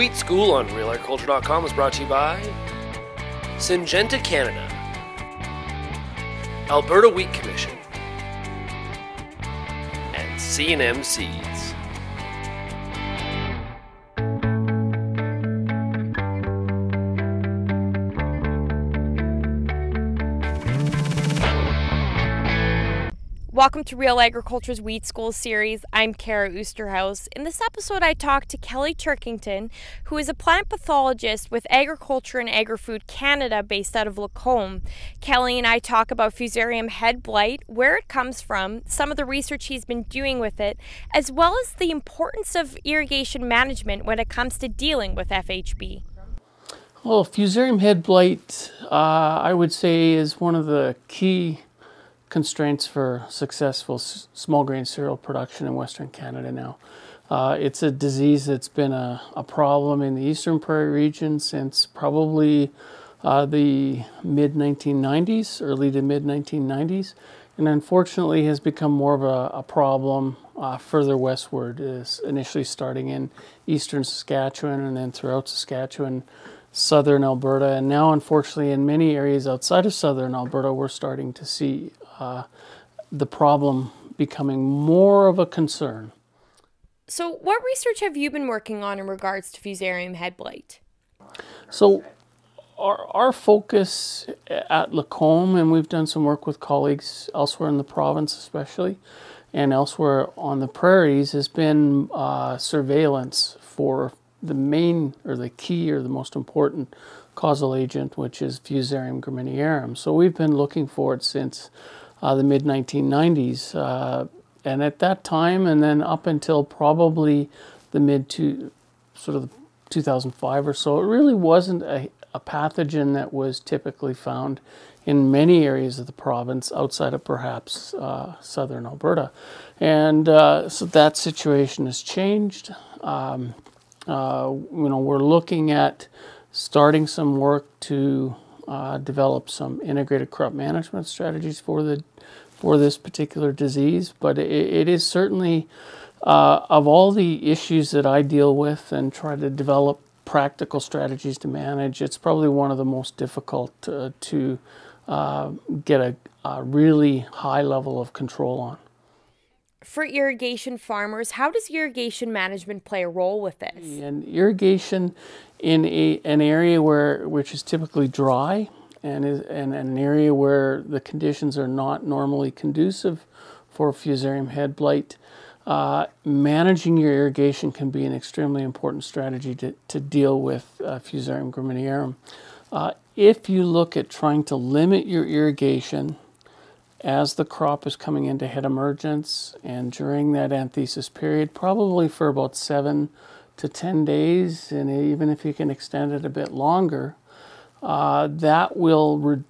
Wheat School on RealAgriculture.com is brought to you by Syngenta Canada, Alberta Wheat Commission, and C&M Seeds. Welcome to Real Agriculture's Wheat School series. I'm Kara Oosterhuis. In this episode, I talked to Kelly Turkington, who is a plant pathologist with Agriculture and Agri-Food Canada based out of Lacombe. Kelly and I talk about Fusarium head blight, where it comes from, some of the research he's been doing with it, as well as the importance of irrigation management when it comes to dealing with FHB. Well, Fusarium head blight, uh, I would say, is one of the key constraints for successful small grain cereal production in Western Canada now. Uh, it's a disease that's been a, a, problem in the Eastern Prairie region since probably uh, the mid 1990s, early to mid 1990s, and unfortunately has become more of a, a problem uh, further westward, is initially starting in eastern Saskatchewan and then throughout Saskatchewan southern Alberta, and now, unfortunately, in many areas outside of southern Alberta, we're starting to see uh, the problem becoming more of a concern. So, what research have you been working on in regards to Fusarium head blight? So, our, our focus at Lacombe, and we've done some work with colleagues elsewhere in the province, especially, and elsewhere on the prairies, has been uh, surveillance for the main or the key or the most important causal agent, which is Fusarium graminearum. So we've been looking for it since uh, the mid 1990s. Uh, and at that time, and then up until probably the mid to sort of 2005 or so, it really wasn't a, a pathogen that was typically found in many areas of the province outside of perhaps uh, southern Alberta. And uh, so that situation has changed. Um, uh, you know, we're looking at starting some work to uh, develop some integrated crop management strategies for the for this particular disease. But it, it is certainly uh, of all the issues that I deal with and try to develop practical strategies to manage, it's probably one of the most difficult uh, to uh, get a, a really high level of control on for irrigation farmers, how does irrigation management play a role with this? And irrigation in a, an area where which is typically dry and is and an area where the conditions are not normally conducive for fusarium head blight. Uh, managing your irrigation can be an extremely important strategy to, to deal with uh, Fusarium graminearum. Uh, if you look at trying to limit your irrigation as the crop is coming into head emergence and during that anthesis period, probably for about seven to 10 days, and even if you can extend it a bit longer, uh, that will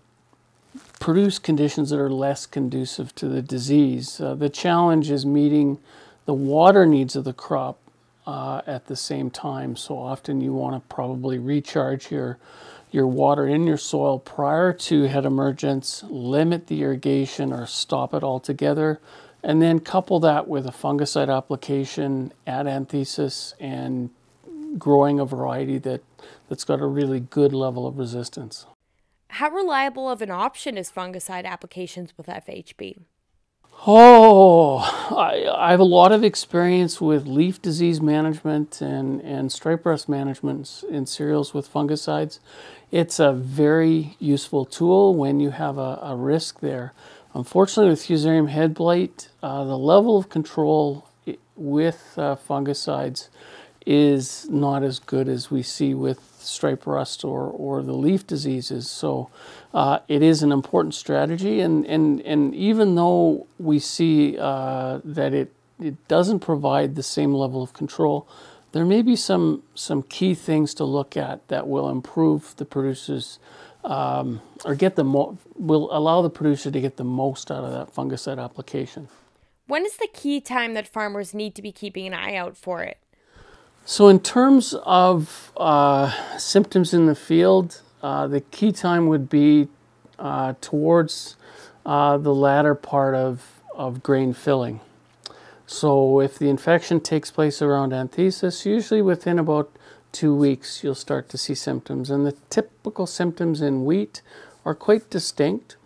produce conditions that are less conducive to the disease. Uh, the challenge is meeting the water needs of the crop uh, at the same time. So often you want to probably recharge your your water in your soil prior to head emergence, limit the irrigation or stop it altogether, and then couple that with a fungicide application at anthesis and growing a variety that, that's got a really good level of resistance. How reliable of an option is fungicide applications with FHB? Oh, I, I, have a lot of experience with leaf disease management and, and stripe rust management in cereals with fungicides. It's a very useful tool when you have a, a risk there. Unfortunately, with Fusarium head blight, uh, the level of control with uh, fungicides is not as good as we see with stripe rust or, or the leaf diseases. So uh, it is an important strategy. And, and, and even though we see uh, that it, it doesn't provide the same level of control, there may be some, some key things to look at that will improve the producer's um, or get the mo- will allow the producer to get the most out of that fungicide application. When is the key time that farmers need to be keeping an eye out for it? So, in terms of uh, symptoms in the field, uh, the key time would be uh, towards uh, the latter part of, of grain filling. So, if the infection takes place around anthesis, usually within about two weeks, you'll start to see symptoms. And the typical symptoms in wheat are quite distinct.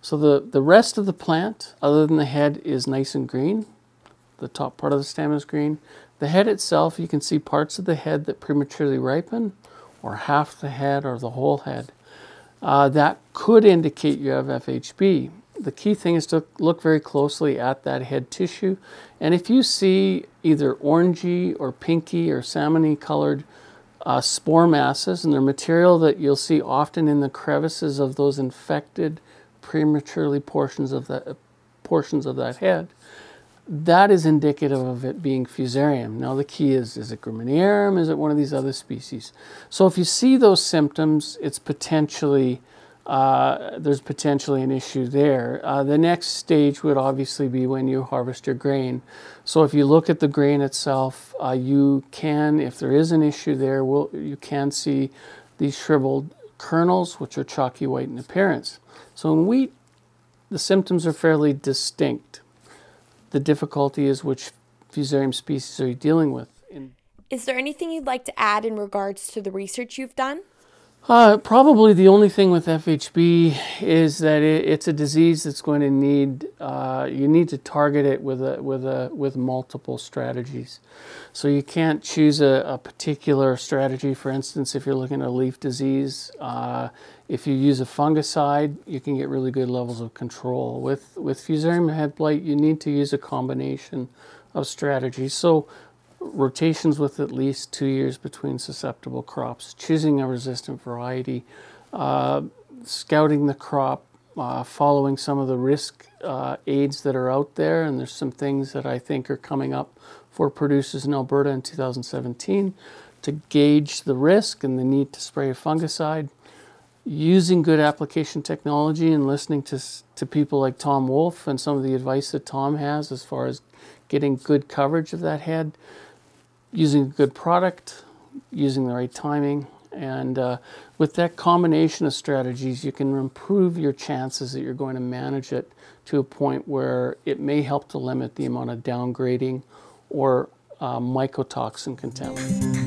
So the, the rest of the plant, other than the head, is nice and green. The top part of the stem is green. The head itself, you can see parts of the head that prematurely ripen, or half the head, or the whole head. Uh, that could indicate you have FHB. The key thing is to look very closely at that head tissue. And if you see either orangey or pinky or salmony colored uh, spore masses, and they're material that you'll see often in the crevices of those infected prematurely portions of that portions of that head, that is indicative of it being fusarium. Now the key is, is it graminearum? Is it one of these other species? So if you see those symptoms, it's potentially, uh, there's potentially an issue there. Uh, the next stage would obviously be when you harvest your grain. So if you look at the grain itself, uh, you can, if there is an issue there, we'll, you can see these shriveled kernels, which are chalky white in appearance. So in wheat, the symptoms are fairly distinct. The difficulty is which Fusarium species are you dealing with? In is there anything you'd like to add in regards to the research you've done? Uh, probably the only thing with FHB is that it, it's a disease that's going to need uh, you need to target it with a with a with multiple strategies. So you can't choose a, a particular strategy. For instance, if you're looking at a leaf disease, uh, if you use a fungicide, you can get really good levels of control. With with Fusarium head blight, you need to use a combination of strategies. So rotations with at least two years between susceptible crops, choosing a resistant variety, uh, scouting the crop, uh, following some of the risk uh, aids that are out there, and there's some things that I think are coming up for producers in Alberta in 2017 to gauge the risk and the need to spray a fungicide. Using good application technology and listening to, to people like Tom Wolf and some of the advice that Tom has as far as getting good coverage of that head using a good product, using the right timing, and uh, with that combination of strategies, you can improve your chances that you're going to manage it to a point where it may help to limit the amount of downgrading or uh, mycotoxin contamination.